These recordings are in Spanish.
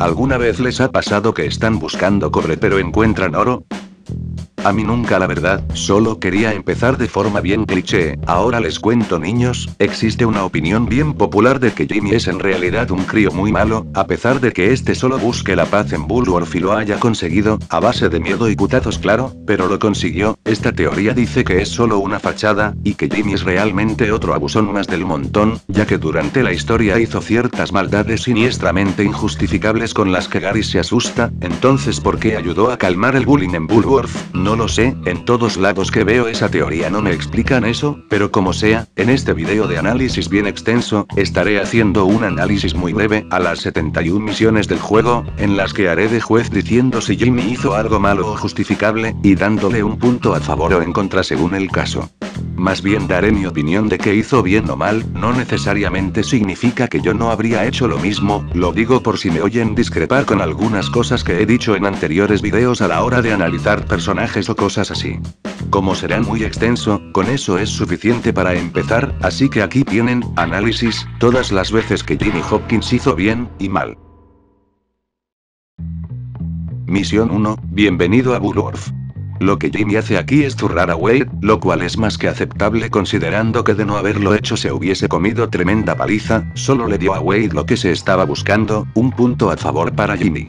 ¿Alguna vez les ha pasado que están buscando cobre pero encuentran oro? A mí nunca la verdad, solo quería empezar de forma bien cliché. Ahora les cuento niños, existe una opinión bien popular de que Jimmy es en realidad un crío muy malo, a pesar de que este solo busque la paz en Bullworth y lo haya conseguido, a base de miedo y putazos claro, pero lo consiguió. Esta teoría dice que es solo una fachada, y que Jimmy es realmente otro abusón más del montón, ya que durante la historia hizo ciertas maldades siniestramente injustificables con las que Gary se asusta, entonces ¿por qué ayudó a calmar el bullying en Bullworth? No lo sé, en todos lados que veo esa teoría no me explican eso, pero como sea, en este video de análisis bien extenso, estaré haciendo un análisis muy breve a las 71 misiones del juego, en las que haré de juez diciendo si Jimmy hizo algo malo o justificable, y dándole un punto a favor o en contra según el caso. Más bien daré mi opinión de que hizo bien o mal, no necesariamente significa que yo no habría hecho lo mismo, lo digo por si me oyen discrepar con algunas cosas que he dicho en anteriores videos a la hora de analizar personajes o cosas así. Como será muy extenso, con eso es suficiente para empezar, así que aquí tienen, análisis, todas las veces que Jimmy Hopkins hizo bien, y mal. Misión 1, bienvenido a Bullworth. Lo que Jimmy hace aquí es zurrar a Wade, lo cual es más que aceptable considerando que de no haberlo hecho se hubiese comido tremenda paliza, solo le dio a Wade lo que se estaba buscando, un punto a favor para Jimmy.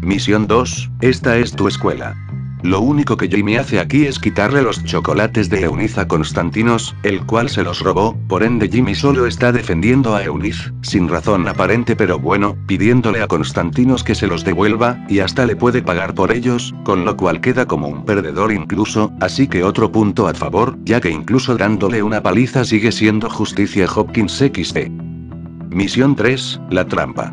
Misión 2, esta es tu escuela. Lo único que Jimmy hace aquí es quitarle los chocolates de Eunice a Constantinos, el cual se los robó, por ende Jimmy solo está defendiendo a Eunice, sin razón aparente pero bueno, pidiéndole a Constantinos que se los devuelva, y hasta le puede pagar por ellos, con lo cual queda como un perdedor incluso, así que otro punto a favor, ya que incluso dándole una paliza sigue siendo justicia Hopkins XD. Misión 3, la trampa.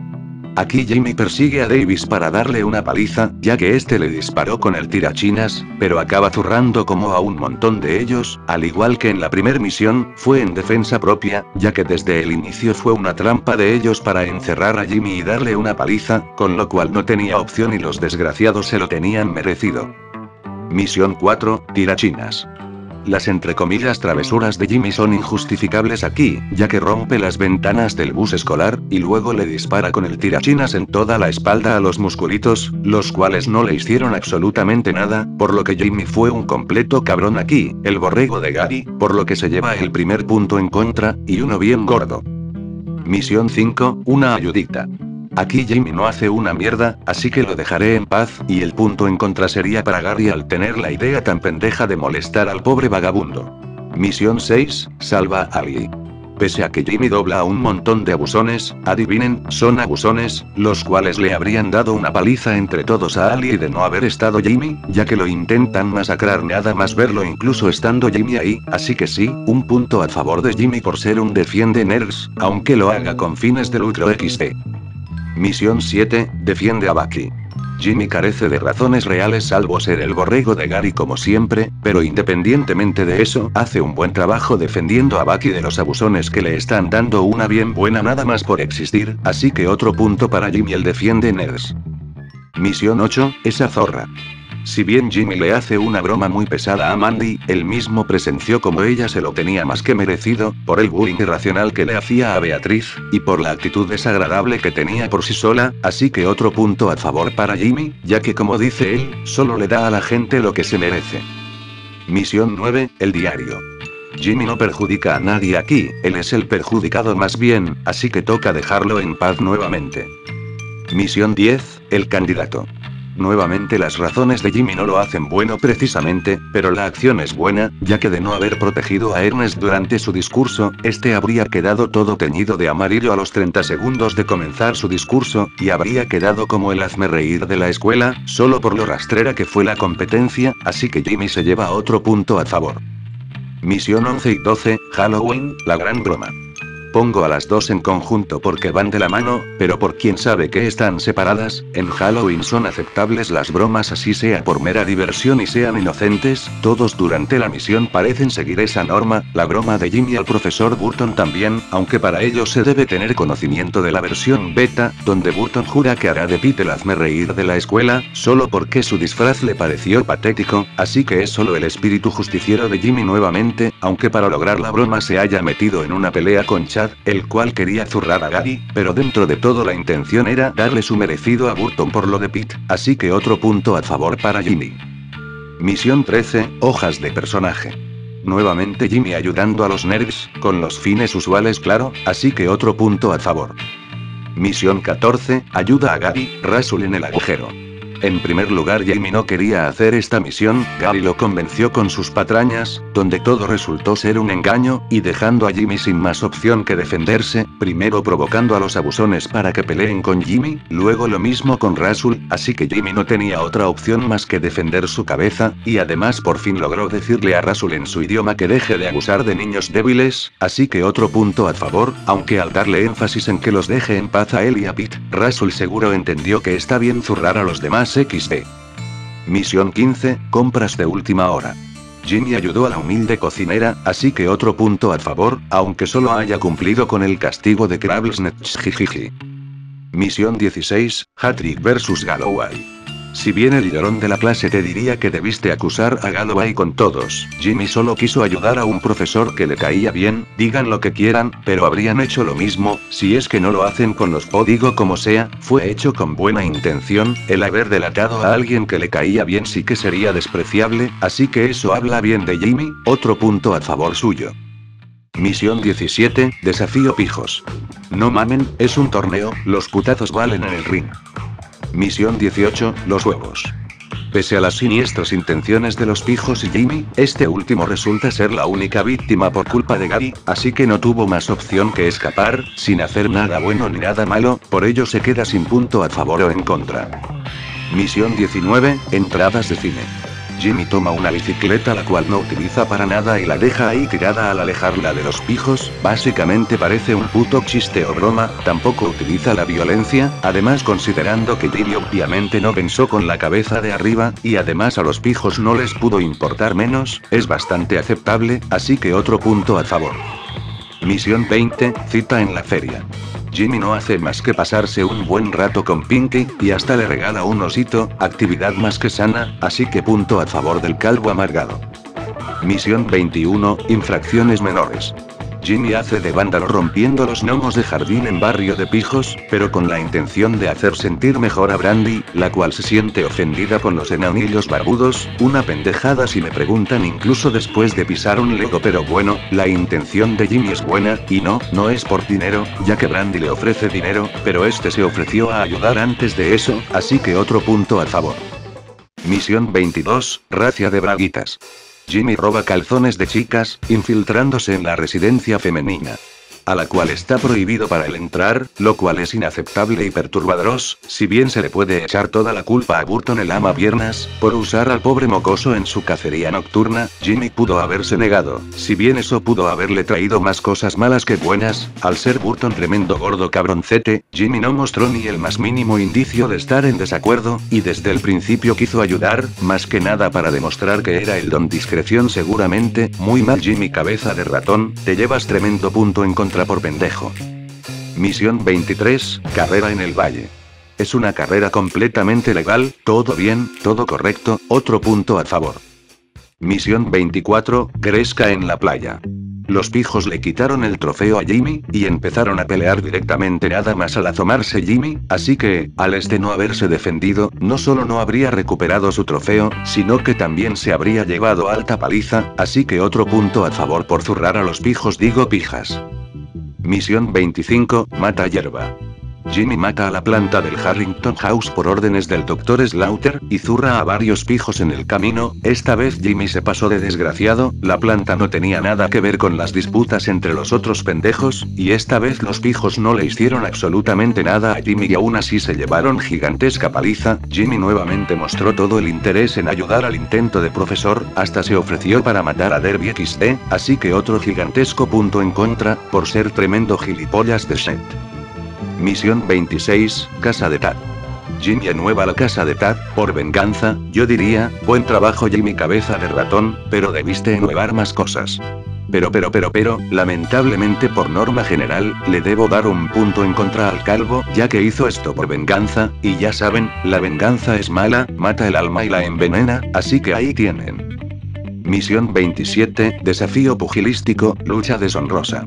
Aquí Jamie persigue a Davis para darle una paliza, ya que este le disparó con el tirachinas, pero acaba zurrando como a un montón de ellos, al igual que en la primer misión, fue en defensa propia, ya que desde el inicio fue una trampa de ellos para encerrar a Jimmy y darle una paliza, con lo cual no tenía opción y los desgraciados se lo tenían merecido. Misión 4, tirachinas. Las entre comillas travesuras de Jimmy son injustificables aquí, ya que rompe las ventanas del bus escolar, y luego le dispara con el tirachinas en toda la espalda a los musculitos, los cuales no le hicieron absolutamente nada, por lo que Jimmy fue un completo cabrón aquí, el borrego de Gary, por lo que se lleva el primer punto en contra, y uno bien gordo. Misión 5, una ayudita. Aquí Jamie no hace una mierda, así que lo dejaré en paz, y el punto en contra sería para Gary al tener la idea tan pendeja de molestar al pobre vagabundo. Misión 6, salva a Ali. Pese a que Jimmy dobla a un montón de abusones, adivinen, son abusones, los cuales le habrían dado una paliza entre todos a Ali de no haber estado Jimmy, ya que lo intentan masacrar nada más verlo incluso estando Jimmy ahí, así que sí, un punto a favor de Jimmy por ser un defiende nerds, aunque lo haga con fines de lucro XD. Misión 7, defiende a Bucky. Jimmy carece de razones reales salvo ser el borrego de Gary como siempre, pero independientemente de eso, hace un buen trabajo defendiendo a Bucky de los abusones que le están dando una bien buena nada más por existir, así que otro punto para Jimmy el defiende Nerds. Misión 8, esa zorra. Si bien Jimmy le hace una broma muy pesada a Mandy, él mismo presenció como ella se lo tenía más que merecido, por el bullying irracional que le hacía a Beatriz, y por la actitud desagradable que tenía por sí sola, así que otro punto a favor para Jimmy, ya que como dice él, solo le da a la gente lo que se merece. Misión 9, el diario. Jimmy no perjudica a nadie aquí, él es el perjudicado más bien, así que toca dejarlo en paz nuevamente. Misión 10, el candidato. Nuevamente las razones de Jimmy no lo hacen bueno precisamente, pero la acción es buena, ya que de no haber protegido a Ernest durante su discurso, este habría quedado todo teñido de amarillo a los 30 segundos de comenzar su discurso, y habría quedado como el hazme reír de la escuela, solo por lo rastrera que fue la competencia, así que Jimmy se lleva otro punto a favor. Misión 11 y 12, Halloween, la gran broma. Pongo a las dos en conjunto porque van de la mano, pero por quien sabe que están separadas, en Halloween son aceptables las bromas así sea por mera diversión y sean inocentes, todos durante la misión parecen seguir esa norma, la broma de Jimmy al profesor Burton también, aunque para ello se debe tener conocimiento de la versión beta, donde Burton jura que hará de Pete el hazme reír de la escuela, solo porque su disfraz le pareció patético, así que es solo el espíritu justiciero de Jimmy nuevamente, aunque para lograr la broma se haya metido en una pelea con Chad el cual quería zurrar a Gary, pero dentro de todo la intención era darle su merecido a Burton por lo de Pete, así que otro punto a favor para Jimmy. Misión 13, hojas de personaje. Nuevamente Jimmy ayudando a los nerds, con los fines usuales claro, así que otro punto a favor. Misión 14, ayuda a Gary, Russell en el agujero. En primer lugar, Jamie no quería hacer esta misión, Gary lo convenció con sus patrañas, donde todo resultó ser un engaño, y dejando a Jimmy sin más opción que defenderse, primero provocando a los abusones para que peleen con Jimmy, luego lo mismo con Russell, así que Jimmy no tenía otra opción más que defender su cabeza, y además por fin logró decirle a Russell en su idioma que deje de abusar de niños débiles, así que otro punto a favor, aunque al darle énfasis en que los deje en paz a él y a Pete, Russell seguro entendió que está bien zurrar a los demás XD. Misión 15, compras de última hora. Jimmy ayudó a la humilde cocinera, así que otro punto a favor, aunque solo haya cumplido con el castigo de Krabblesnitz jijiji. Misión 16, Hattrick vs Galloway. Si bien el llorón de la clase te diría que debiste acusar a Galloway con todos, Jimmy solo quiso ayudar a un profesor que le caía bien, digan lo que quieran, pero habrían hecho lo mismo, si es que no lo hacen con los po digo como sea, fue hecho con buena intención, el haber delatado a alguien que le caía bien sí que sería despreciable, así que eso habla bien de Jimmy, otro punto a favor suyo. Misión 17, Desafío Pijos. No mamen, es un torneo, los putazos valen en el ring. Misión 18, los huevos. Pese a las siniestras intenciones de los pijos y Jimmy, este último resulta ser la única víctima por culpa de Gary, así que no tuvo más opción que escapar, sin hacer nada bueno ni nada malo, por ello se queda sin punto a favor o en contra. Misión 19, entradas de cine. Jimmy toma una bicicleta la cual no utiliza para nada y la deja ahí tirada al alejarla de los pijos, básicamente parece un puto chiste o broma, tampoco utiliza la violencia, además considerando que Jimmy obviamente no pensó con la cabeza de arriba, y además a los pijos no les pudo importar menos, es bastante aceptable, así que otro punto a favor. Misión 20, cita en la feria. Jimmy no hace más que pasarse un buen rato con Pinky, y hasta le regala un osito, actividad más que sana, así que punto a favor del calvo amargado. Misión 21, infracciones menores. Jimmy hace de vándalo rompiendo los gnomos de jardín en barrio de pijos, pero con la intención de hacer sentir mejor a Brandy, la cual se siente ofendida con los enanillos barbudos, una pendejada si me preguntan incluso después de pisar un lego pero bueno, la intención de Jimmy es buena, y no, no es por dinero, ya que Brandy le ofrece dinero, pero este se ofreció a ayudar antes de eso, así que otro punto a favor. Misión 22, Racia de Braguitas. Jimmy roba calzones de chicas, infiltrándose en la residencia femenina a la cual está prohibido para él entrar, lo cual es inaceptable y perturbador. Si bien se le puede echar toda la culpa a Burton el ama piernas, por usar al pobre mocoso en su cacería nocturna, Jimmy pudo haberse negado. Si bien eso pudo haberle traído más cosas malas que buenas, al ser Burton tremendo gordo cabroncete, Jimmy no mostró ni el más mínimo indicio de estar en desacuerdo, y desde el principio quiso ayudar, más que nada para demostrar que era el don discreción seguramente, muy mal Jimmy cabeza de ratón, te llevas tremendo punto en contra por pendejo. Misión 23, carrera en el valle. Es una carrera completamente legal, todo bien, todo correcto, otro punto a favor. Misión 24, Gresca en la playa. Los pijos le quitaron el trofeo a Jimmy, y empezaron a pelear directamente nada más al asomarse Jimmy, así que, al este no haberse defendido, no solo no habría recuperado su trofeo, sino que también se habría llevado alta paliza, así que otro punto a favor por zurrar a los pijos digo pijas. Misión 25, mata hierba. Jimmy mata a la planta del Harrington House por órdenes del Dr. Slaughter, y zurra a varios pijos en el camino, esta vez Jimmy se pasó de desgraciado, la planta no tenía nada que ver con las disputas entre los otros pendejos, y esta vez los pijos no le hicieron absolutamente nada a Jimmy y aún así se llevaron gigantesca paliza, Jimmy nuevamente mostró todo el interés en ayudar al intento de profesor, hasta se ofreció para matar a Derby XD, así que otro gigantesco punto en contra, por ser tremendo gilipollas de Seth. Misión 26, Casa de Tad. Jimmy nueva la casa de Tad, por venganza, yo diría, buen trabajo Jimmy cabeza de ratón, pero debiste enuevar más cosas. Pero pero pero pero, lamentablemente por norma general, le debo dar un punto en contra al calvo, ya que hizo esto por venganza, y ya saben, la venganza es mala, mata el alma y la envenena, así que ahí tienen. Misión 27, desafío pugilístico, lucha deshonrosa.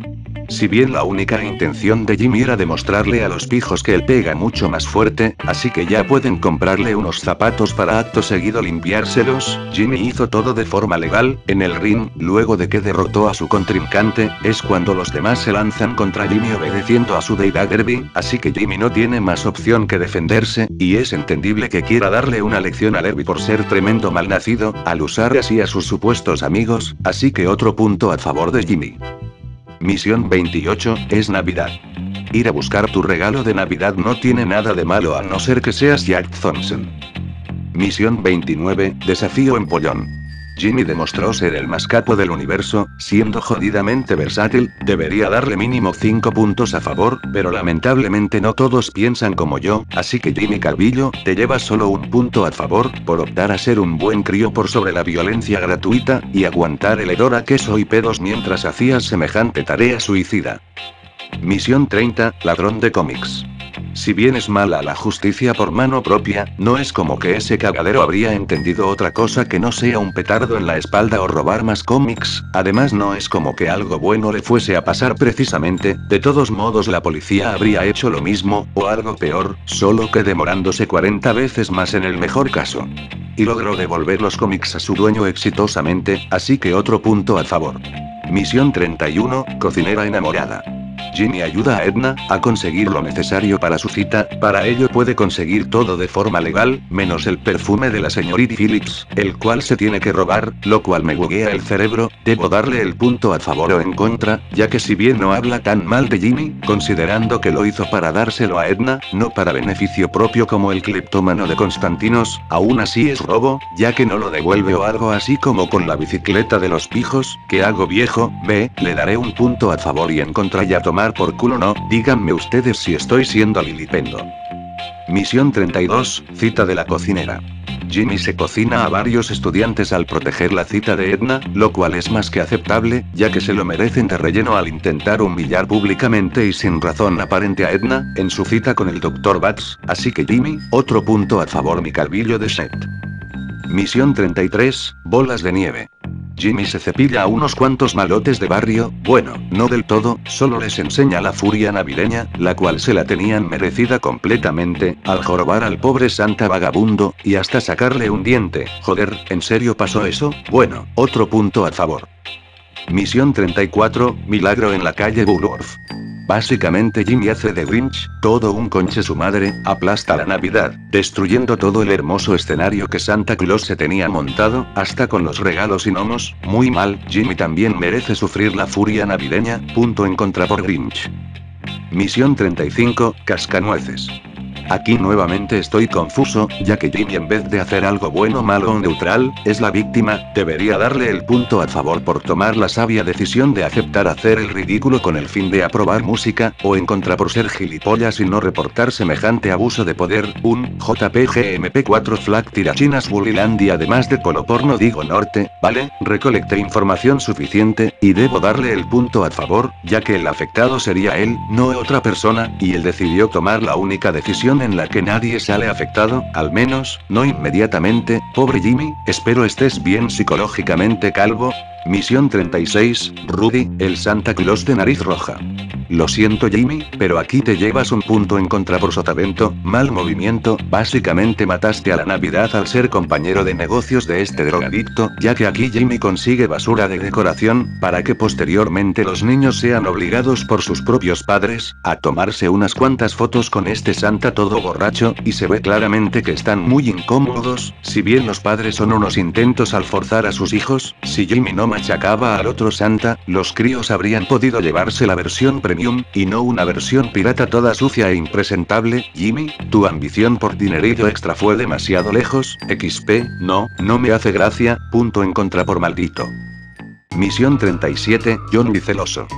Si bien la única intención de Jimmy era demostrarle a los pijos que él pega mucho más fuerte, así que ya pueden comprarle unos zapatos para acto seguido limpiárselos, Jimmy hizo todo de forma legal, en el ring, luego de que derrotó a su contrincante, es cuando los demás se lanzan contra Jimmy obedeciendo a su deidad Derby, así que Jimmy no tiene más opción que defenderse, y es entendible que quiera darle una lección a Derby por ser tremendo malnacido, al usar así a sus supuestos amigos, así que otro punto a favor de Jimmy. Misión 28, es Navidad. Ir a buscar tu regalo de Navidad no tiene nada de malo a no ser que seas Jack Thompson. Misión 29, desafío en pollón. Jimmy demostró ser el más capo del universo, siendo jodidamente versátil, debería darle mínimo 5 puntos a favor, pero lamentablemente no todos piensan como yo, así que Jimmy Calvillo, te llevas solo un punto a favor, por optar a ser un buen crío por sobre la violencia gratuita, y aguantar el hedor a queso y pedos mientras hacías semejante tarea suicida. Misión 30, ladrón de cómics. Si bien es mala la justicia por mano propia, no es como que ese cagadero habría entendido otra cosa que no sea un petardo en la espalda o robar más cómics, además no es como que algo bueno le fuese a pasar precisamente, de todos modos la policía habría hecho lo mismo, o algo peor, solo que demorándose 40 veces más en el mejor caso. Y logró devolver los cómics a su dueño exitosamente, así que otro punto a favor. Misión 31, cocinera enamorada. Jimmy ayuda a Edna a conseguir lo necesario para su cita, para ello puede conseguir todo de forma legal, menos el perfume de la señorita Phillips, el cual se tiene que robar, lo cual me buguea el cerebro, debo darle el punto a favor o en contra, ya que si bien no habla tan mal de Jimmy, considerando que lo hizo para dárselo a Edna, no para beneficio propio como el cleptómano de Constantinos, aún así es robo, ya que no lo devuelve o algo así como con la bicicleta de los pijos, que hago viejo, ve, le daré un punto a favor y en contra. Ya por culo no, díganme ustedes si estoy siendo vilipendo. Misión 32, cita de la cocinera. Jimmy se cocina a varios estudiantes al proteger la cita de Edna, lo cual es más que aceptable, ya que se lo merecen de relleno al intentar humillar públicamente y sin razón aparente a Edna, en su cita con el Dr. Bats, así que Jimmy, otro punto a favor mi calvillo de Shet. Misión 33, bolas de nieve. Jimmy se cepilla a unos cuantos malotes de barrio, bueno, no del todo, solo les enseña la furia navideña, la cual se la tenían merecida completamente, al jorobar al pobre santa vagabundo, y hasta sacarle un diente, joder, ¿en serio pasó eso? Bueno, otro punto a favor. Misión 34, Milagro en la calle Bullworth. Básicamente Jimmy hace de Grinch, todo un conche su madre, aplasta la Navidad, destruyendo todo el hermoso escenario que Santa Claus se tenía montado, hasta con los regalos y gnomos, muy mal, Jimmy también merece sufrir la furia navideña, punto en contra por Grinch. Misión 35, Cascanueces. Aquí nuevamente estoy confuso, ya que Jimmy en vez de hacer algo bueno, malo o neutral, es la víctima, debería darle el punto a favor por tomar la sabia decisión de aceptar hacer el ridículo con el fin de aprobar música, o en contra por ser gilipollas y no reportar semejante abuso de poder, un JPGMP4 Flag Tirachinas Bullyland y además de coloporno digo norte, vale, recolecté información suficiente, y debo darle el punto a favor, ya que el afectado sería él, no otra persona, y él decidió tomar la única decisión en la que nadie sale afectado, al menos, no inmediatamente, pobre Jimmy, espero estés bien psicológicamente calvo, Misión 36, Rudy, el Santa Claus de nariz roja. Lo siento Jimmy, pero aquí te llevas un punto en contra por sotavento, mal movimiento, básicamente mataste a la Navidad al ser compañero de negocios de este drogadicto, ya que aquí Jimmy consigue basura de decoración, para que posteriormente los niños sean obligados por sus propios padres, a tomarse unas cuantas fotos con este Santa todo borracho, y se ve claramente que están muy incómodos, si bien los padres son unos intentos al forzar a sus hijos, si Jimmy no machacaba al otro Santa, los críos habrían podido llevarse la versión premium, y no una versión pirata toda sucia e impresentable. Jimmy, tu ambición por dinerillo extra fue demasiado lejos, XP, no, no me hace gracia, punto en contra por maldito. Misión 37, John celoso.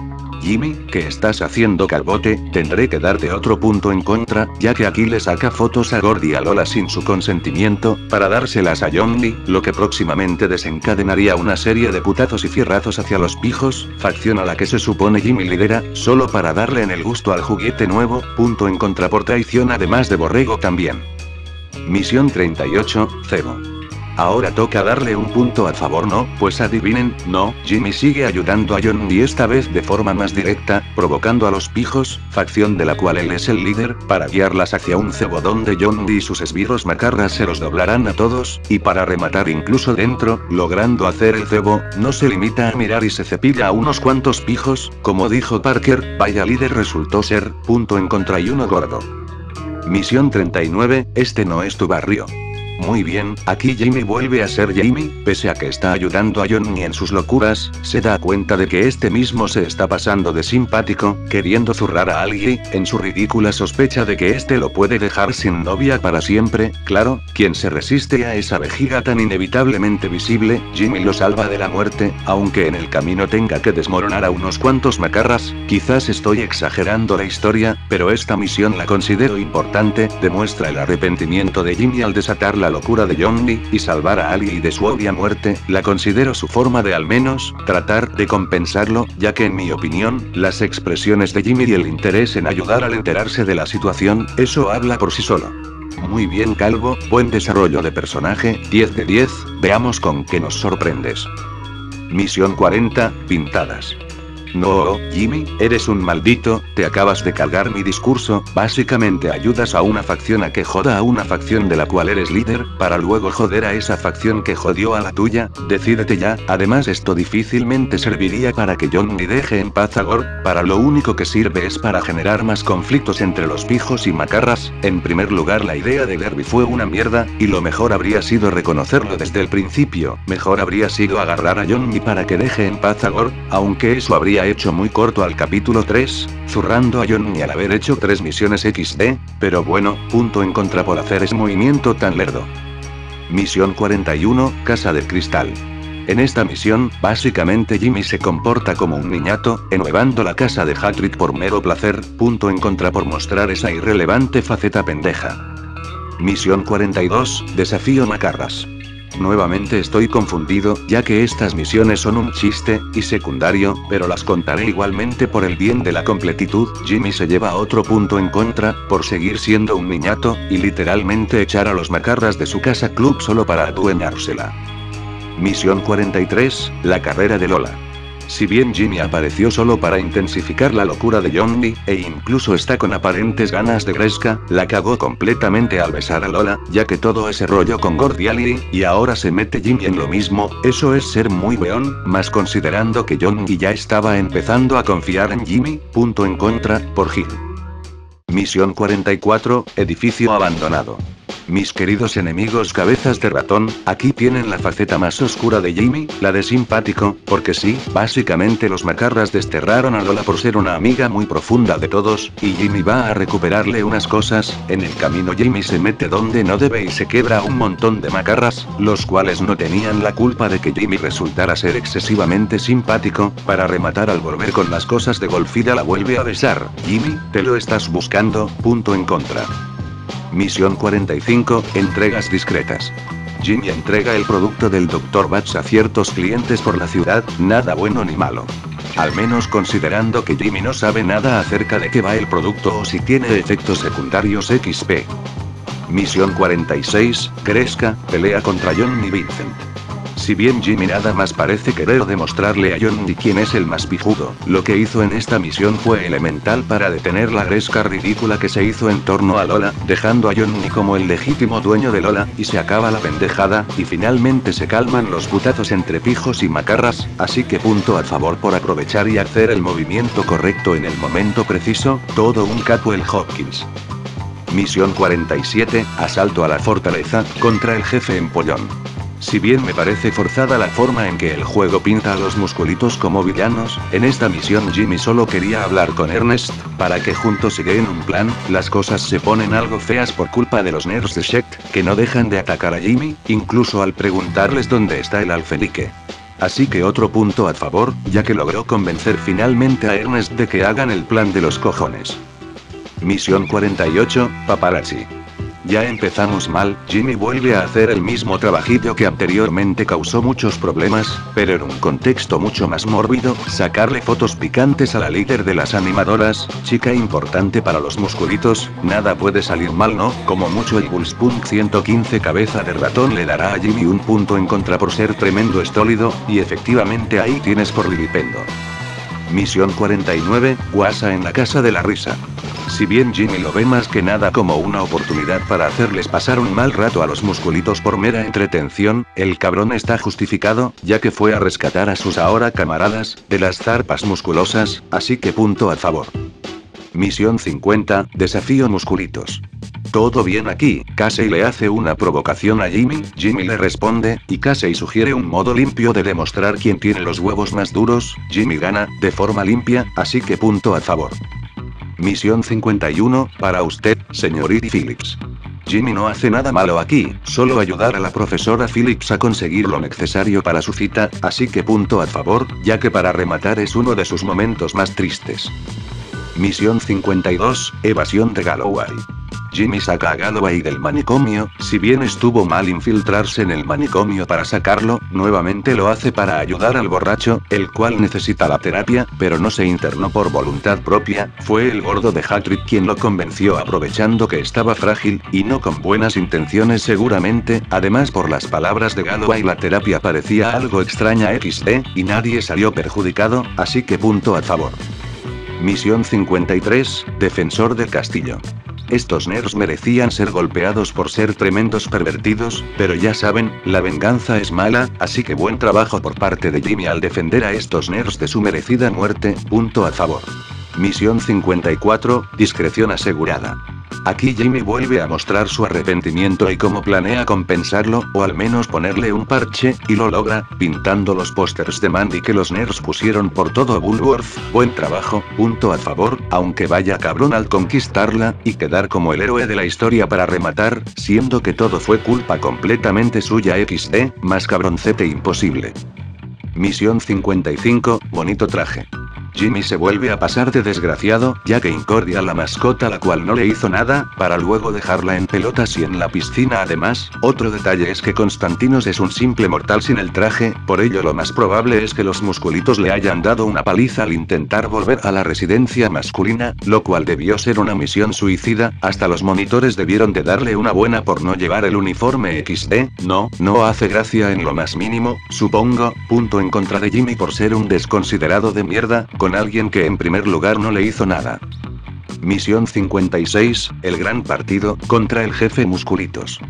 Jimmy, ¿qué estás haciendo calbote? Tendré que darte otro punto en contra, ya que aquí le saca fotos a Gordy y a Lola sin su consentimiento, para dárselas a Johnny, lo que próximamente desencadenaría una serie de putazos y fierrazos hacia los pijos, facción a la que se supone Jimmy lidera, solo para darle en el gusto al juguete nuevo, punto en contra por traición además de borrego también. Misión 38, Cebo. Ahora toca darle un punto a favor, ¿no? Pues adivinen, no, Jimmy sigue ayudando a John y esta vez de forma más directa, provocando a los pijos, facción de la cual él es el líder, para guiarlas hacia un cebo donde John y sus esbirros macarras se los doblarán a todos, y para rematar incluso dentro, logrando hacer el cebo, no se limita a mirar y se cepilla a unos cuantos pijos, como dijo Parker, vaya líder resultó ser, punto en contra y uno gordo. Misión 39, este no es tu barrio. Muy bien, aquí Jamie vuelve a ser Jamie, pese a que está ayudando a Johnny en sus locuras, se da cuenta de que este mismo se está pasando de simpático, queriendo zurrar a alguien, en su ridícula sospecha de que este lo puede dejar sin novia para siempre, claro, quien se resiste a esa vejiga tan inevitablemente visible, Jimmy lo salva de la muerte, aunque en el camino tenga que desmoronar a unos cuantos macarras, quizás estoy exagerando la historia, pero esta misión la considero importante, demuestra el arrepentimiento de Jimmy al desatar la locura de Johnny, y salvar a Ali de su obvia muerte, la considero su forma de al menos, tratar de compensarlo, ya que en mi opinión, las expresiones de Jimmy y el interés en ayudar al enterarse de la situación, eso habla por sí solo. Muy bien Calvo, buen desarrollo de personaje, 10 de 10, veamos con qué nos sorprendes. Misión 40, pintadas. No, Jimmy, eres un maldito, te acabas de cargar mi discurso, básicamente ayudas a una facción a que joda a una facción de la cual eres líder, para luego joder a esa facción que jodió a la tuya, decídete ya, además esto difícilmente serviría para que Johnny deje en paz a Gore, para lo único que sirve es para generar más conflictos entre los pijos y macarras, en primer lugar la idea de Derby fue una mierda, y lo mejor habría sido reconocerlo desde el principio, mejor habría sido agarrar a Johnny para que deje en paz a Gore, aunque eso habría hecho muy corto al capítulo 3, zurrando a Johnny al haber hecho tres misiones XD, pero bueno, punto en contra por hacer ese movimiento tan lerdo. Misión 41, Casa del Cristal. En esta misión, básicamente Jimmy se comporta como un niñato, enuevando la casa de Hattrick por mero placer, punto en contra por mostrar esa irrelevante faceta pendeja. Misión 42, Desafío Macarras. Nuevamente estoy confundido, ya que estas misiones son un chiste, y secundario, pero las contaré igualmente por el bien de la completitud. Jimmy se lleva a otro punto en contra, por seguir siendo un niñato, y literalmente echar a los macarras de su casa club solo para adueñársela. Misión 43, la carrera de Lola. Si bien Jimmy apareció solo para intensificar la locura de Johnny, e incluso está con aparentes ganas de Gresca, la cagó completamente al besar a Lola, ya que todo ese rollo con Gordiali, y ahora se mete Jimmy en lo mismo, eso es ser muy weón, más considerando que Johnny ya estaba empezando a confiar en Jimmy, punto en contra, por Gil. Misión 44, edificio abandonado. Mis queridos enemigos cabezas de ratón, aquí tienen la faceta más oscura de Jimmy, la de simpático, porque sí, básicamente los macarras desterraron a Lola por ser una amiga muy profunda de todos, y Jimmy va a recuperarle unas cosas, en el camino Jimmy se mete donde no debe y se quebra un montón de macarras, los cuales no tenían la culpa de que Jimmy resultara ser excesivamente simpático, para rematar al volver con las cosas de Golfida la vuelve a besar, Jimmy, te lo estás buscando, punto en contra. Misión 45, entregas discretas. Jimmy entrega el producto del Dr. Batch a ciertos clientes por la ciudad, nada bueno ni malo. Al menos considerando que Jimmy no sabe nada acerca de qué va el producto o si tiene efectos secundarios XP. Misión 46, Cresca, pelea contra John y Vincent. Si bien Jimmy nada más parece querer demostrarle a Johnny quién es el más pijudo, lo que hizo en esta misión fue elemental para detener la gresca ridícula que se hizo en torno a Lola, dejando a Johnny como el legítimo dueño de Lola, y se acaba la pendejada, y finalmente se calman los putazos entre pijos y macarras, así que punto a favor por aprovechar y hacer el movimiento correcto en el momento preciso, todo un capo el Hopkins. Misión 47, asalto a la fortaleza, contra el jefe empollón. Si bien me parece forzada la forma en que el juego pinta a los musculitos como villanos, en esta misión Jimmy solo quería hablar con Ernest, para que juntos siguen un plan, las cosas se ponen algo feas por culpa de los nerds de Shekt, que no dejan de atacar a Jimmy, incluso al preguntarles dónde está el alfenique. Así que otro punto a favor, ya que logró convencer finalmente a Ernest de que hagan el plan de los cojones. Misión 48, Paparazzi. Ya empezamos mal, Jimmy vuelve a hacer el mismo trabajillo que anteriormente causó muchos problemas, pero en un contexto mucho más mórbido, sacarle fotos picantes a la líder de las animadoras, chica importante para los musculitos, nada puede salir mal no, como mucho el Bullspunk 115 cabeza de ratón le dará a Jimmy un punto en contra por ser tremendo estólido, y efectivamente ahí tienes por livipendo. Misión 49, Guasa en la casa de la risa. Si bien Jimmy lo ve más que nada como una oportunidad para hacerles pasar un mal rato a los musculitos por mera entretención, el cabrón está justificado, ya que fue a rescatar a sus ahora camaradas, de las zarpas musculosas, así que punto a favor. Misión 50, Desafío Musculitos. Todo bien aquí, Casey le hace una provocación a Jimmy, Jimmy le responde, y Casey sugiere un modo limpio de demostrar quién tiene los huevos más duros, Jimmy gana, de forma limpia, así que punto a favor. Misión 51, para usted, señorita Phillips. Jimmy no hace nada malo aquí, solo ayudar a la profesora Phillips a conseguir lo necesario para su cita, así que punto a favor, ya que para rematar es uno de sus momentos más tristes. Misión 52, evasión de Galloway. Jimmy saca a Galloway del manicomio, si bien estuvo mal infiltrarse en el manicomio para sacarlo, nuevamente lo hace para ayudar al borracho, el cual necesita la terapia, pero no se internó por voluntad propia, fue el gordo de Hattrick quien lo convenció aprovechando que estaba frágil, y no con buenas intenciones seguramente, además por las palabras de Galloway la terapia parecía algo extraña XD, y nadie salió perjudicado, así que punto a favor. Misión 53, Defensor del Castillo. Estos nerds merecían ser golpeados por ser tremendos pervertidos, pero ya saben, la venganza es mala, así que buen trabajo por parte de Jimmy al defender a estos nerds de su merecida muerte, punto a favor. Misión 54, discreción asegurada. Aquí Jimmy vuelve a mostrar su arrepentimiento y cómo planea compensarlo, o al menos ponerle un parche, y lo logra, pintando los pósters de Mandy que los nerds pusieron por todo Bullworth, buen trabajo, punto a favor, aunque vaya cabrón al conquistarla, y quedar como el héroe de la historia para rematar, siendo que todo fue culpa completamente suya XD, más cabroncete imposible. Misión 55, bonito traje. Jimmy se vuelve a pasar de desgraciado, ya que incordia la mascota la cual no le hizo nada, para luego dejarla en pelotas y en la piscina. Además, otro detalle es que Constantinos es un simple mortal sin el traje, por ello lo más probable es que los musculitos le hayan dado una paliza al intentar volver a la residencia masculina, lo cual debió ser una misión suicida, hasta los monitores debieron de darle una buena por no llevar el uniforme XD, no, no hace gracia en lo más mínimo, supongo, punto en contra de Jimmy por ser un desconsiderado de mierda, con alguien que en primer lugar no le hizo nada. Misión 56, el gran partido, contra el jefe Musculitos.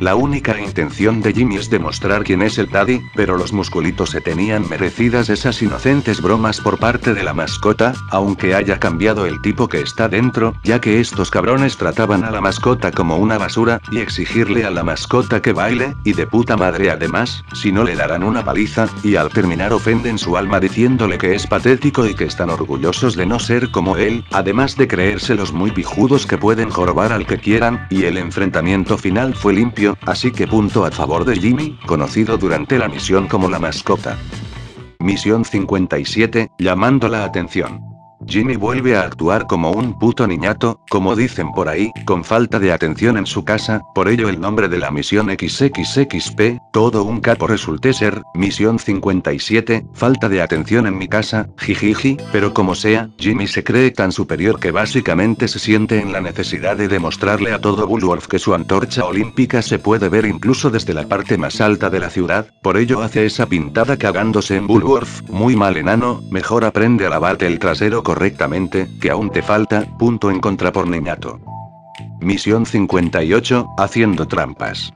La única intención de Jimmy es demostrar quién es el daddy, pero los musculitos se tenían merecidas esas inocentes bromas por parte de la mascota, aunque haya cambiado el tipo que está dentro, ya que estos cabrones trataban a la mascota como una basura, y exigirle a la mascota que baile, y de puta madre además, si no le darán una paliza, y al terminar ofenden su alma diciéndole que es patético y que están orgullosos de no ser como él, además de creerse los muy pijudos que pueden jorobar al que quieran, y el enfrentamiento final fue limpio, así que punto a favor de Jimmy, conocido durante la misión como la mascota. Misión 57, llamando la atención. Jimmy vuelve a actuar como un puto niñato, como dicen por ahí, con falta de atención en su casa, por ello el nombre de la misión XXXP, todo un capo resulté ser, misión 57, falta de atención en mi casa, jijiji, pero como sea, Jimmy se cree tan superior que básicamente se siente en la necesidad de demostrarle a todo Bullworth que su antorcha olímpica se puede ver incluso desde la parte más alta de la ciudad, por ello hace esa pintada cagándose en Bullworth, muy mal enano, mejor aprende a lavarte el trasero correctamente, que aún te falta, punto en contra por niñato. Misión 58, haciendo trampas.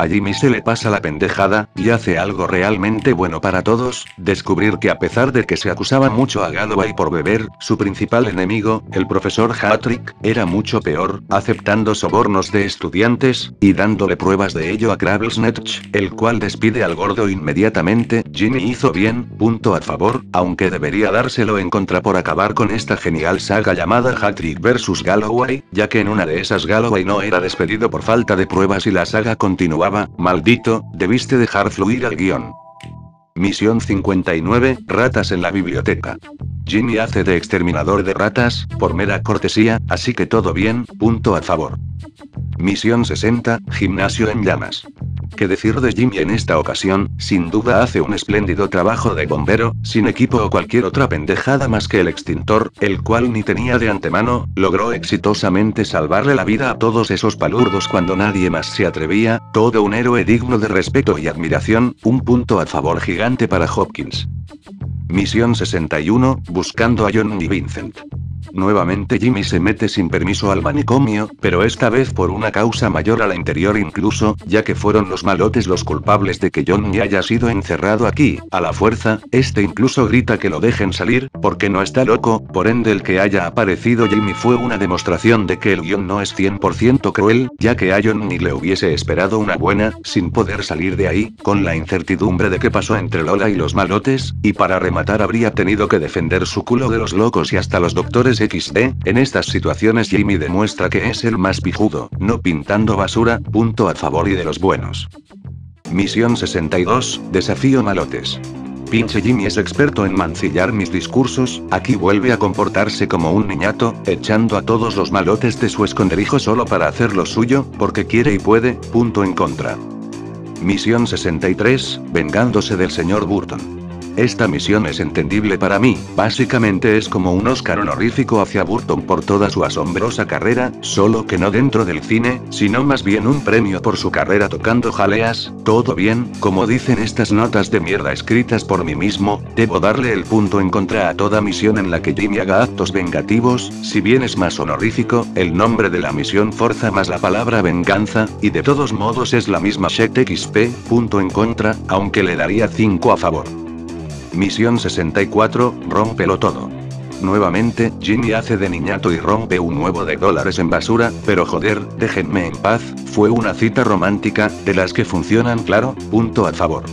A Jimmy se le pasa la pendejada, y hace algo realmente bueno para todos, descubrir que a pesar de que se acusaba mucho a Galloway por beber, su principal enemigo, el profesor Hattrick, era mucho peor, aceptando sobornos de estudiantes, y dándole pruebas de ello a Krablesnetch, el cual despide al gordo inmediatamente, Jimmy hizo bien, punto a favor, aunque debería dárselo en contra por acabar con esta genial saga llamada Hattrick vs Galloway, ya que en una de esas Galloway no era despedido por falta de pruebas y la saga continuaba maldito, debiste dejar fluir al guion. Misión 59, ratas en la biblioteca. Jimmy hace de exterminador de ratas, por mera cortesía, así que todo bien, punto a favor. Misión 60, Gimnasio en llamas. ¿Qué decir de Jimmy en esta ocasión? Sin duda hace un espléndido trabajo de bombero, sin equipo o cualquier otra pendejada más que el extintor, el cual ni tenía de antemano, logró exitosamente salvarle la vida a todos esos palurdos cuando nadie más se atrevía, todo un héroe digno de respeto y admiración, un punto a favor gigante para Hopkins. Misión 61, buscando a John y Vincent. Nuevamente Jimmy se mete sin permiso al manicomio, pero esta vez por una causa mayor a la interior incluso, ya que fueron los malotes los culpables de que Johnny haya sido encerrado aquí, a la fuerza, este incluso grita que lo dejen salir, porque no está loco, por ende el que haya aparecido Jimmy fue una demostración de que el guion no es 100% cruel, ya que a Johnny le hubiese esperado una buena, sin poder salir de ahí, con la incertidumbre de qué pasó entre Lola y los malotes, y para rematar habría tenido que defender su culo de los locos y hasta los doctores XD, en estas situaciones Jimmy demuestra que es el más pijudo, no pintando basura, punto a favor y de los buenos. Misión 62, Desafío Malotes. Pinche Jimmy es experto en mancillar mis discursos, aquí vuelve a comportarse como un niñato, echando a todos los malotes de su esconderijo solo para hacer lo suyo, porque quiere y puede, punto en contra. Misión 63, vengándose del señor Burton. Esta misión es entendible para mí, básicamente es como un Oscar honorífico hacia Burton por toda su asombrosa carrera, solo que no dentro del cine, sino más bien un premio por su carrera tocando jaleas, todo bien, como dicen estas notas de mierda escritas por mí mismo, debo darle el punto en contra a toda misión en la que Jimmy haga actos vengativos, si bien es más honorífico, el nombre de la misión forza más la palabra venganza, y de todos modos es la misma Shet XP, punto en contra, aunque le daría 5 a favor. Misión 64, rómpelo todo. Nuevamente, Jimmy hace de niñato y rompe un huevo de dólares en basura, pero joder, déjenme en paz, fue una cita romántica, de las que funcionan claro, punto a favor.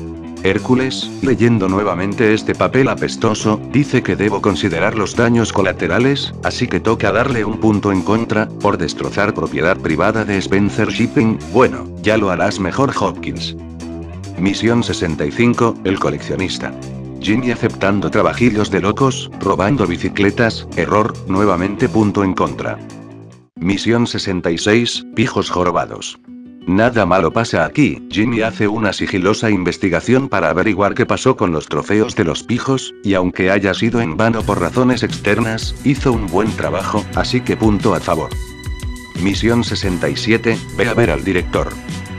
Hércules, leyendo nuevamente este papel apestoso, dice que debo considerar los daños colaterales, así que toca darle un punto en contra, por destrozar propiedad privada de Spencer Shipping, bueno, ya lo harás mejor Hopkins. Misión 65, el coleccionista. Jimmy aceptando trabajillos de locos, robando bicicletas, error, nuevamente punto en contra. Misión 66, pijos jorobados. Nada malo pasa aquí, Jimmy hace una sigilosa investigación para averiguar qué pasó con los trofeos de los pijos, y aunque haya sido en vano por razones externas, hizo un buen trabajo, así que punto a favor. Misión 67, ve a ver al director.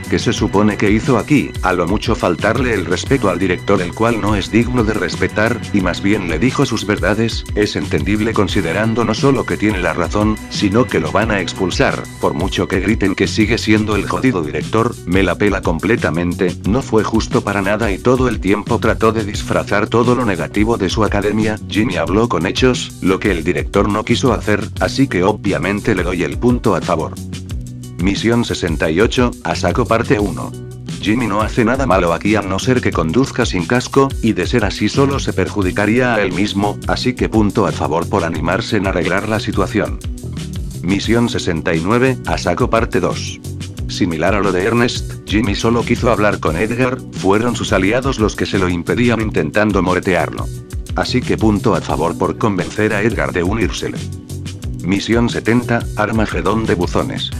¿Qué se supone que hizo aquí? A lo mucho faltarle el respeto al director el cual no es digno de respetar, y más bien le dijo sus verdades, es entendible considerando no solo que tiene la razón, sino que lo van a expulsar, por mucho que griten que sigue siendo el jodido director, me la pela completamente, no fue justo para nada y todo el tiempo trató de disfrazar todo lo negativo de su academia, Jimmy habló con hechos, lo que el director no quiso hacer, así que obviamente le doy el punto a favor. Misión 68, a saco parte 1. Jimmy no hace nada malo aquí a no ser que conduzca sin casco, y de ser así solo se perjudicaría a él mismo, así que punto a favor por animarse en arreglar la situación. Misión 69, a saco parte 2. Similar a lo de Ernest, Jimmy solo quiso hablar con Edgar, fueron sus aliados los que se lo impedían intentando moretearlo. Así que punto a favor por convencer a Edgar de unírsele. Misión 70, Armagedón de buzones.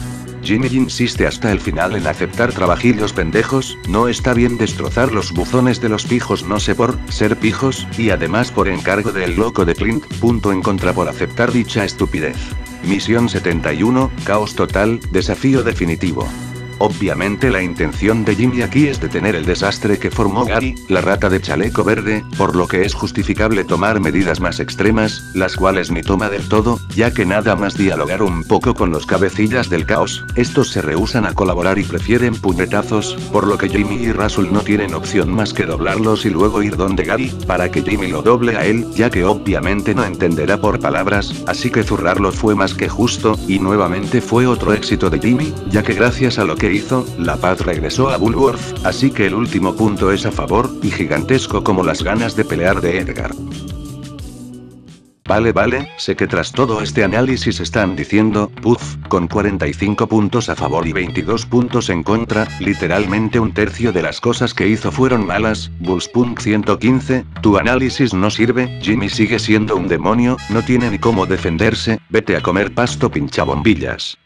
Jimmy insiste hasta el final en aceptar trabajillos pendejos, no está bien destrozar los buzones de los pijos no sé por ser pijos, y además por encargo del loco de Clint, punto en contra por aceptar dicha estupidez. Misión 71, Caos Total, Desafío Definitivo. Obviamente la intención de Jimmy aquí es detener el desastre que formó Gary, la rata de chaleco verde, por lo que es justificable tomar medidas más extremas, las cuales ni toma del todo, ya que nada más dialogar un poco con los cabecillas del caos, estos se rehusan a colaborar y prefieren puñetazos, por lo que Jimmy y Russell no tienen opción más que doblarlos y luego ir donde Gary, para que Jimmy lo doble a él, ya que obviamente no entenderá por palabras, así que zurrarlo fue más que justo, y nuevamente fue otro éxito de Jimmy, ya que gracias a lo que hizo, la paz regresó a Bullworth, así que el último punto es a favor, y gigantesco como las ganas de pelear de Edgar. Vale, vale, sé que tras todo este análisis están diciendo, puff, con 45 puntos a favor y 22 puntos en contra, literalmente un tercio de las cosas que hizo fueron malas, Bullspunk 115, tu análisis no sirve, Jimmy sigue siendo un demonio, no tiene ni cómo defenderse, vete a comer pasto pincha bombillas.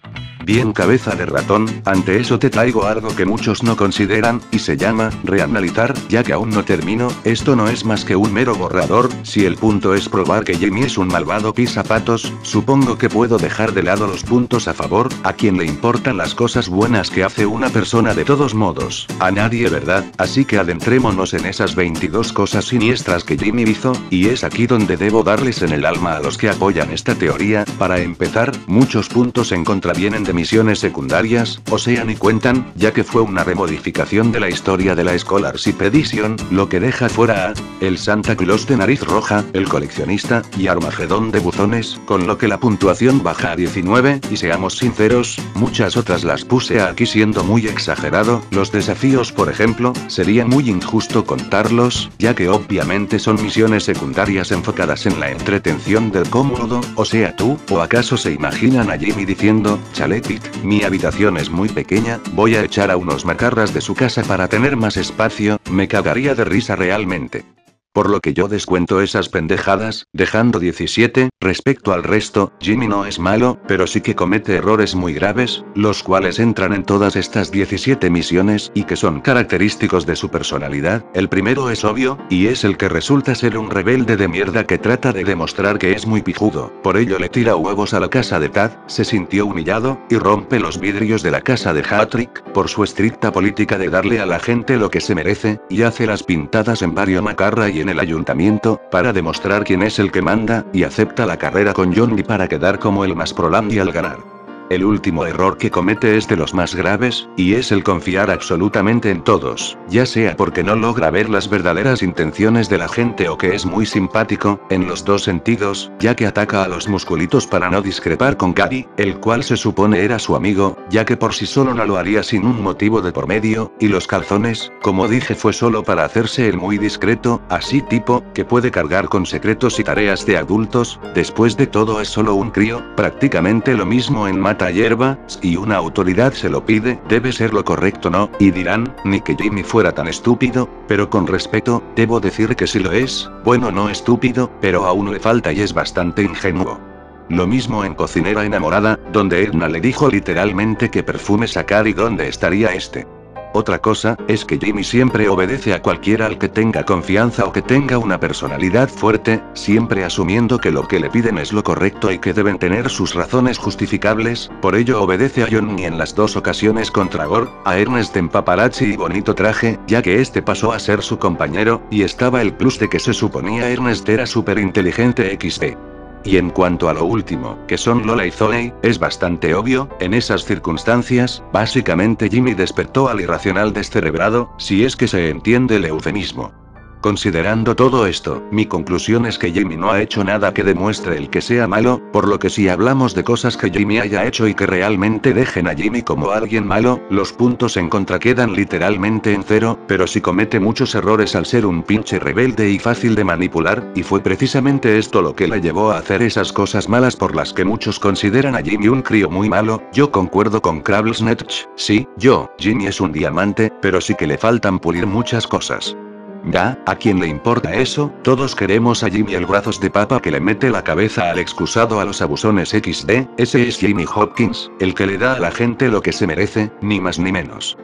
Bien cabeza de ratón, ante eso te traigo algo que muchos no consideran, y se llama, reanalizar, ya que aún no termino, esto no es más que un mero borrador, si el punto es probar que Jimmy es un malvado pisapatos, supongo que puedo dejar de lado los puntos a favor, a quien le importan las cosas buenas que hace una persona de todos modos, a nadie verdad, así que adentrémonos en esas 22 cosas siniestras que Jimmy hizo, y es aquí donde debo darles en el alma a los que apoyan esta teoría, para empezar, muchos puntos en contra vienen de misiones secundarias, o sea ni cuentan, ya que fue una remodificación de la historia de la Scholarship Edition, lo que deja fuera a el Santa Claus de nariz roja, el coleccionista, y Armagedón de buzones, con lo que la puntuación baja a 19, y seamos sinceros, muchas otras las puse aquí siendo muy exagerado, los desafíos por ejemplo, sería muy injusto contarlos, ya que obviamente son misiones secundarias enfocadas en la entretención del cómodo, o sea tú, o acaso se imaginan a Jimmy diciendo, chale mi habitación es muy pequeña, voy a echar a unos macarras de su casa para tener más espacio, me cagaría de risa realmente. Por lo que yo descuento esas pendejadas, dejando 17, respecto al resto, Jimmy no es malo, pero sí que comete errores muy graves, los cuales entran en todas estas 17 misiones y que son característicos de su personalidad, el primero es obvio, y es el que resulta ser un rebelde de mierda que trata de demostrar que es muy pijudo, por ello le tira huevos a la casa de Tad, se sintió humillado, y rompe los vidrios de la casa de Hatrick, por su estricta política de darle a la gente lo que se merece, y hace las pintadas en Barrio Macarra y en el ayuntamiento, para demostrar quién es el que manda, y acepta la carrera con Johnny para quedar como el más prolandi al ganar. El último error que comete es de los más graves, y es el confiar absolutamente en todos, ya sea porque no logra ver las verdaderas intenciones de la gente o que es muy simpático, en los dos sentidos, ya que ataca a los musculitos para no discrepar con Gary, el cual se supone era su amigo, ya que por sí solo no lo haría sin un motivo de por medio, y los calzones, como dije fue solo para hacerse el muy discreto, así tipo, que puede cargar con secretos y tareas de adultos, después de todo es solo un crío, prácticamente lo mismo en Mata hierba, si una autoridad se lo pide, debe ser lo correcto no, y dirán, ni que Jimmy fuera tan estúpido, pero con respeto, debo decir que si lo es, bueno no estúpido, pero aún le falta y es bastante ingenuo. Lo mismo en Cocinera Enamorada, donde Edna le dijo literalmente que perfume sacar y dónde estaría este. Otra cosa, es que Jimmy siempre obedece a cualquiera al que tenga confianza o que tenga una personalidad fuerte, siempre asumiendo que lo que le piden es lo correcto y que deben tener sus razones justificables, por ello obedece a Johnny en las dos ocasiones contra Gore, a Ernest en paparazzi y bonito traje, ya que este pasó a ser su compañero, y estaba el plus de que se suponía Ernest era súper inteligente XD. Y en cuanto a lo último, que son Lola y Zoe, es bastante obvio, en esas circunstancias, básicamente Jimmy despertó al irracional descerebrado, si es que se entiende el eufemismo. Considerando todo esto, mi conclusión es que Jimmy no ha hecho nada que demuestre el que sea malo, por lo que si hablamos de cosas que Jimmy haya hecho y que realmente dejen a Jimmy como alguien malo, los puntos en contra quedan literalmente en cero, pero si comete muchos errores al ser un pinche rebelde y fácil de manipular, y fue precisamente esto lo que le llevó a hacer esas cosas malas por las que muchos consideran a Jimmy un crío muy malo, yo concuerdo con Krablsnetch, sí, yo, Jimmy es un diamante, pero sí que le faltan pulir muchas cosas. Ya, ¿a quién le importa eso? Todos queremos a Jimmy el brazos de papa que le mete la cabeza al excusado a los abusones XD, ese es Jimmy Hopkins, el que le da a la gente lo que se merece, ni más ni menos.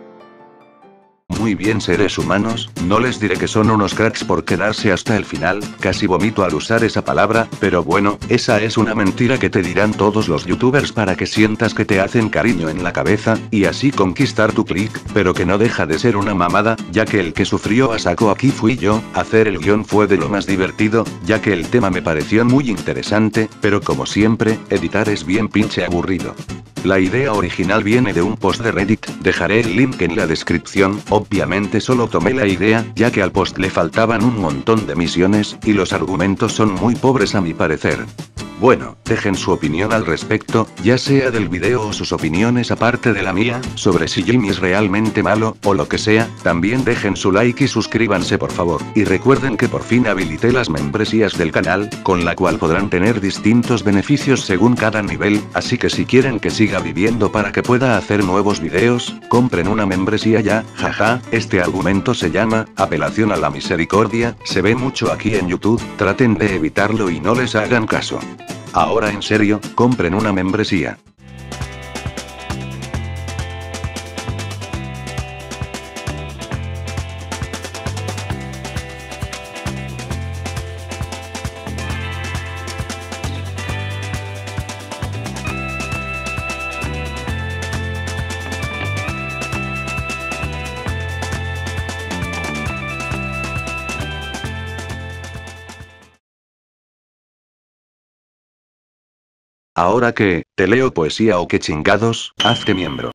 Muy bien seres humanos, no les diré que son unos cracks por quedarse hasta el final, casi vomito al usar esa palabra, pero bueno, esa es una mentira que te dirán todos los youtubers para que sientas que te hacen cariño en la cabeza, y así conquistar tu click, pero que no deja de ser una mamada, ya que el que sufrió a saco aquí fui yo, hacer el guion fue de lo más divertido, ya que el tema me pareció muy interesante, pero como siempre, editar es bien pinche aburrido. La idea original viene de un post de Reddit, dejaré el link en la descripción, obviamente solo tomé la idea, ya que al post le faltaban un montón de misiones, y los argumentos son muy pobres a mi parecer. Bueno, dejen su opinión al respecto, ya sea del video o sus opiniones aparte de la mía, sobre si Jimmy es realmente malo, o lo que sea, también dejen su like y suscríbanse por favor, y recuerden que por fin habilité las membresías del canal, con la cual podrán tener distintos beneficios según cada nivel, así que si quieren que siga viviendo para que pueda hacer nuevos videos, compren una membresía ya, jaja, este argumento se llama, apelación a la misericordia, se ve mucho aquí en YouTube, traten de evitarlo y no les hagan caso. Ahora en serio, compren una membresía. Ahora que, ¿te leo poesía o qué chingados? Hazte miembro.